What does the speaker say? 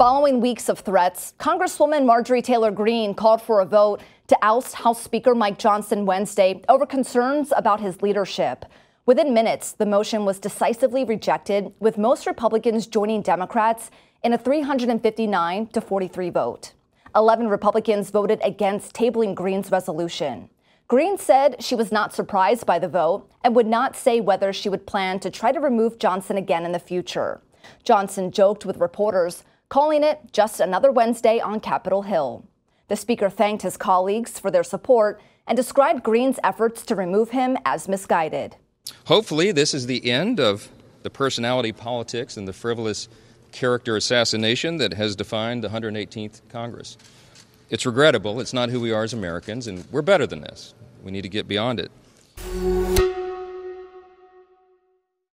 Following weeks of threats, Congresswoman Marjorie Taylor Greene called for a vote to oust House Speaker Mike Johnson Wednesday over concerns about his leadership. Within minutes, the motion was decisively rejected, with most Republicans joining Democrats in a 359 to 43 vote. 11 Republicans voted against tabling Greene's resolution. Greene said she was not surprised by the vote and would not say whether she would plan to try to remove Johnson again in the future. Johnson joked with reporters, calling it just another Wednesday on Capitol Hill. The speaker thanked his colleagues for their support and described Greene's efforts to remove him as misguided. Hopefully, this is the end of the personality politics and the frivolous character assassination that has defined the 118th Congress. It's regrettable. It's not who we are as Americans, and we're better than this. We need to get beyond it.